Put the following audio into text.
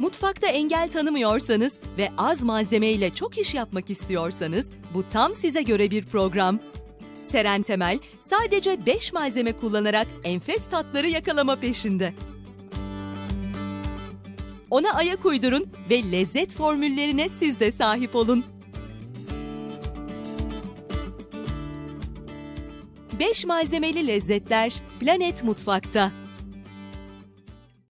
Mutfakta engel tanımıyorsanız ve az malzemeyle çok iş yapmak istiyorsanız bu tam size göre bir program. Seren Temel sadece 5 malzeme kullanarak enfes tatları yakalama peşinde. Ona ayak uydurun ve lezzet formüllerine siz de sahip olun. 5 malzemeli lezzetler Planet Mutfak'ta.